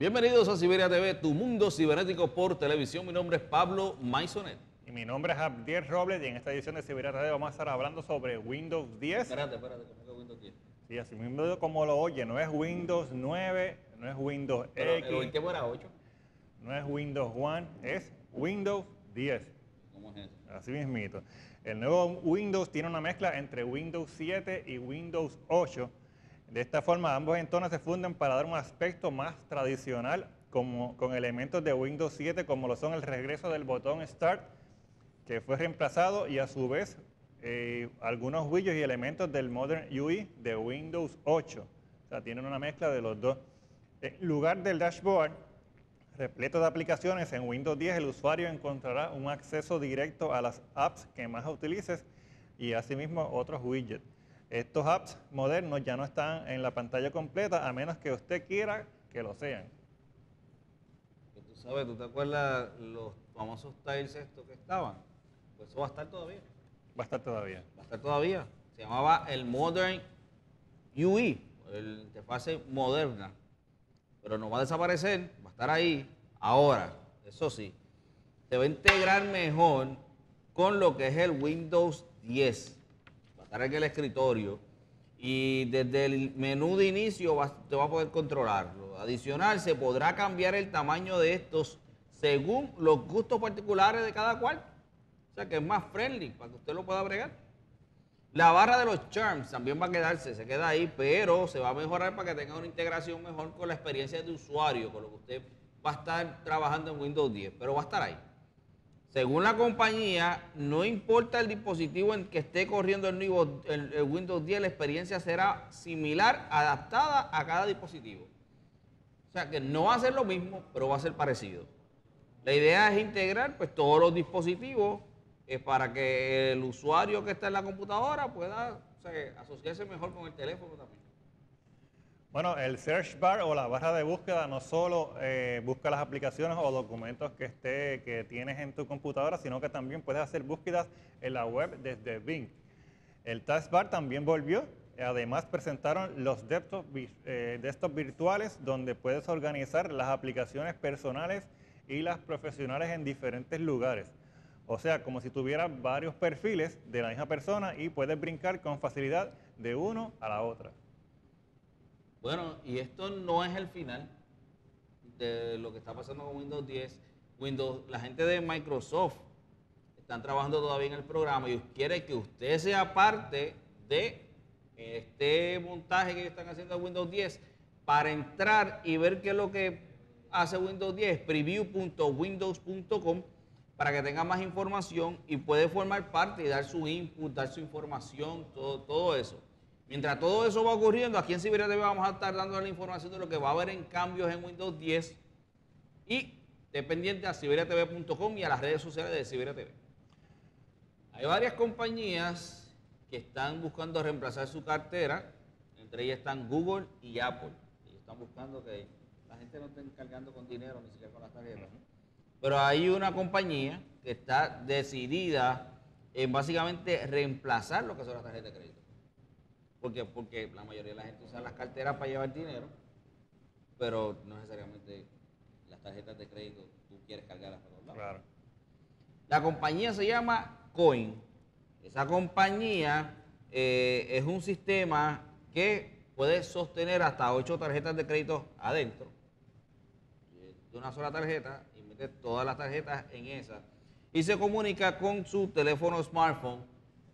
Bienvenidos a Siberia TV, tu mundo cibernético por televisión. Mi nombre es Pablo Maisonet. Y mi nombre es Abdiel Robles y en esta edición de Siberia TV vamos a estar hablando sobre Windows 10. Espérate, espérate, ¿cómo que Windows 10? Sí, así mismo como lo oye, no es Windows 9, no es Windows Pero, X, ¿El último era 8? no es Windows One, es Windows 10. ¿Cómo es eso? Así mismito. El nuevo Windows tiene una mezcla entre Windows 7 y Windows 8. De esta forma, ambos entornos se funden para dar un aspecto más tradicional como, con elementos de Windows 7 como lo son el regreso del botón Start, que fue reemplazado, y a su vez eh, algunos widgets y elementos del Modern UI de Windows 8. O sea, tienen una mezcla de los dos. En lugar del dashboard, repleto de aplicaciones, en Windows 10 el usuario encontrará un acceso directo a las apps que más utilices y asimismo otros widgets. Estos apps modernos ya no están en la pantalla completa a menos que usted quiera que lo sean. Tú sabes, ¿tú te acuerdas los famosos tiles estos que estaban? Pues eso va a estar todavía. Va a estar todavía. Va a estar todavía. Se llamaba el Modern UI, el interfase moderna. Pero no va a desaparecer, va a estar ahí. Ahora, eso sí, se va a integrar mejor con lo que es el Windows 10. Estar en el escritorio y desde el menú de inicio te va a poder controlarlo. Adicional, se podrá cambiar el tamaño de estos según los gustos particulares de cada cual. O sea que es más friendly para que usted lo pueda bregar. La barra de los charms también va a quedarse, se queda ahí, pero se va a mejorar para que tenga una integración mejor con la experiencia de usuario, con lo que usted va a estar trabajando en Windows 10, pero va a estar ahí. Según la compañía, no importa el dispositivo en que esté corriendo el, nuevo- Windows 10, la experiencia será similar, adaptada a cada dispositivo. O sea que no va a ser lo mismo, pero va a ser parecido. La idea es integrar pues, todos los dispositivos eh, para que el usuario que está en la computadora pueda asociarse mejor con el teléfono también. Bueno, el search bar o la barra de búsqueda no solo eh, busca las aplicaciones o documentos que, esté, que tienes en tu computadora, sino que también puedes hacer búsquedas en la web desde Bing. El taskbar también volvió. Además presentaron los desktop, vi- eh, desktop virtuales donde puedes organizar las aplicaciones personales y las profesionales en diferentes lugares. O sea, como si tuvieras varios perfiles de la misma persona y puedes brincar con facilidad de uno a la otra. Bueno, y esto no es el final de lo que está pasando con Windows 10. Windows, la gente de Microsoft están trabajando todavía en el programa y quiere que usted sea parte de este montaje que están haciendo de Windows 10 para entrar y ver qué es lo que hace Windows 10, preview.windows.com, para que tenga más información y puede formar parte y dar su input, dar su información, todo, todo eso. Mientras todo eso va ocurriendo, aquí en Siberia TV vamos a estar dando la información de lo que va a haber en cambios en Windows 10 y dependiente a siberiatv.com y a las redes sociales de Siberia TV. Hay varias compañías que están buscando reemplazar su cartera, entre ellas están Google y Apple. Ellos están buscando que la gente no esté cargando con dinero, ni siquiera con las tarjetas. Pero hay una compañía que está decidida en básicamente reemplazar lo que son las tarjetas de crédito. ¿Por qué? Porque la mayoría de la gente usa las carteras para llevar dinero, pero no necesariamente las tarjetas de crédito tú quieres cargarlas para todos lados. Claro. La compañía se llama Coin. Esa compañía eh, es un sistema que puede sostener hasta ocho tarjetas de crédito adentro de una sola tarjeta y mete todas las tarjetas en esa y se comunica con su teléfono smartphone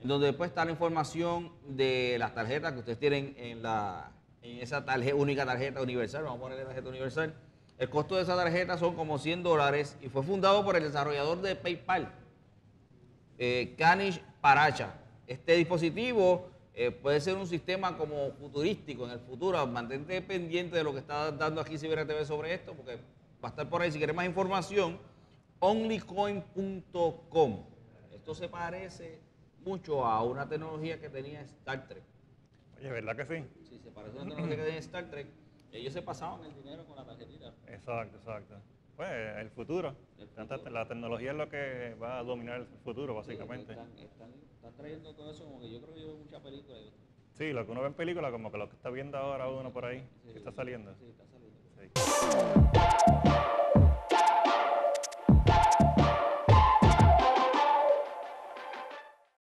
en donde después está la información de las tarjetas que ustedes tienen en, la, en esa única tarjeta universal, vamos a ponerle tarjeta universal. El costo de esa tarjeta son como 100 dólares y fue fundado por el desarrollador de PayPal, eh, Kanish Paracha. Este dispositivo eh, puede ser un sistema como futurístico en el futuro. Mantente pendiente de lo que está dando aquí Siberia TV sobre esto, porque va a estar por ahí. Si quieres más información, onlycoin.com. Esto se parece mucho a una tecnología que tenía Star Trek. Oye, ¿verdad que sí? Sí, se parece a una tecnología que tenía Star Trek. Ellos se pasaban el dinero con la tarjetita. Exacto, exacto. Pues el futuro. El Tanta- futuro. La tecnología es lo que va a dominar el futuro, básicamente. Están, están, están trayendo todo eso como que yo creo que yo veo muchas películas. Sí, lo que uno ve en película, como que lo que está viendo ahora uno por ahí, Sí, que está saliendo. Sí, está saliendo. 6.